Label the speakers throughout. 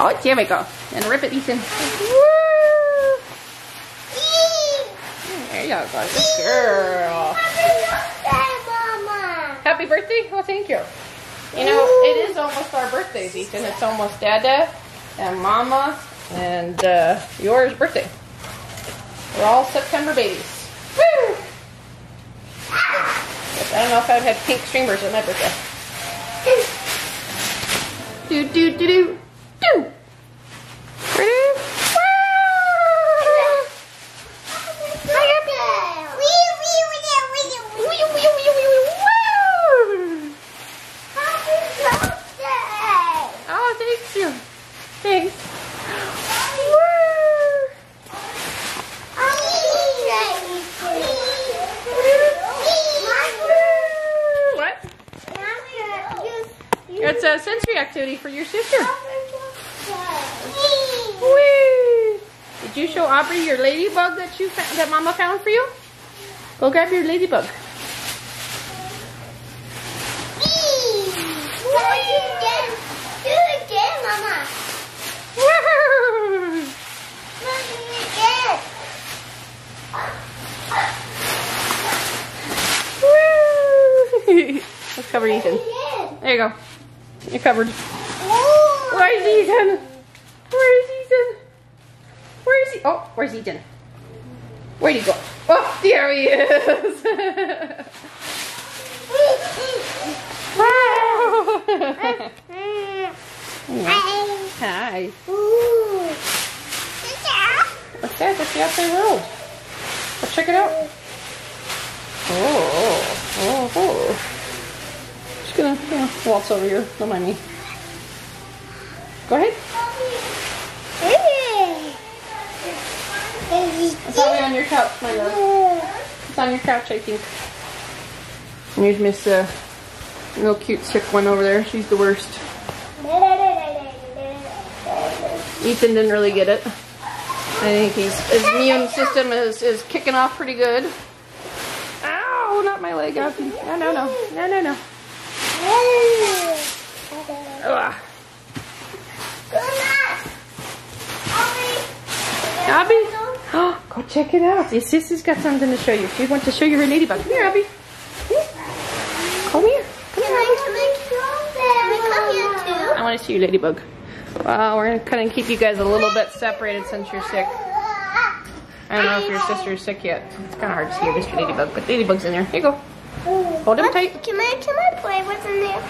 Speaker 1: Oh, there we go. And rip it, Ethan. Woo! There you go, good girl. Happy birthday? Oh, thank you. You know, it is almost our birthdays, Ethan. It's almost Dada and Mama and uh, yours birthday. We're all September babies. Woo! I don't know if I'd had pink streamers at my birthday. Do do do do. It's a sensory activity for your sister. Whee! Did you show Aubrey your ladybug that you that Mama found for you? Go grab your ladybug. Let's cover Ethan. There you go. You're covered. Where's Ethan? Where's Ethan? Where is he? Oh, where's Ethan? Where'd he go? Oh, there he is. Hi. Hi. What's that? That's the outside world. Let's check it out. Oh, oh, oh. Know, waltz over here. Don't mind me. Go ahead. It's probably on your couch, my love. It's on your couch, I think. And here's Miss uh, real cute sick one over there. She's the worst. Ethan didn't really get it. I think he's his immune system is is kicking off pretty good. Ow! Not my leg, Abby. No, no, no, no, no, no. Ugh. Abby, oh, go check it out. Your sister's got something to show you. She wants to show you her ladybug. Come here, Abby. Come here. Come here. I want to see your ladybug. Well, we're gonna kind of keep you guys a little bit separated since you're sick. I don't know if your sister's sick yet. It's kind of hard to see your Mr. Ladybug, but Ladybug's in there. Here you go. Hold him tight.
Speaker 2: Can I, can I play what's in there?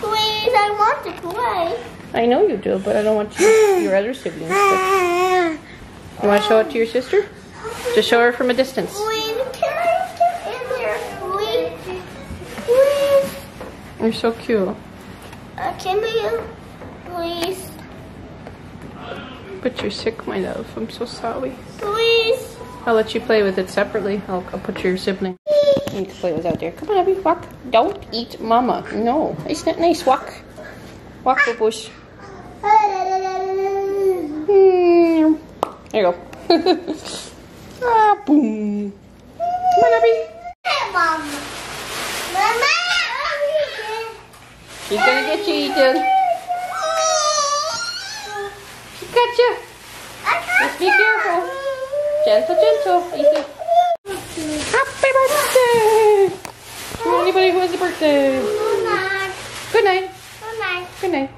Speaker 2: Please, I want to play.
Speaker 1: I know you do, but I don't want you, your other siblings. But you want to show it to your sister? Just show her from a distance.
Speaker 2: Please, can I get in there? Please, please.
Speaker 1: You're so cute.
Speaker 2: Uh, can you, please,
Speaker 1: But you're sick, my love. I'm so sorry.
Speaker 2: please?
Speaker 1: I'll let you play with it separately. I'll, I'll put your sibling. You to play with out there. Come on, Abby, walk. Don't eat mama. No, it's not nice. Walk. Walk, bush. Hmm. There you go. ah, boom. Come on, Abby.
Speaker 2: Mom. Mama.
Speaker 1: She's gonna get you, Ethan. She got you. Just be careful. Gentle, gentle, Ethan. Happy birthday to anybody who has a birthday.
Speaker 2: Good night.
Speaker 1: Good night.
Speaker 2: Good night.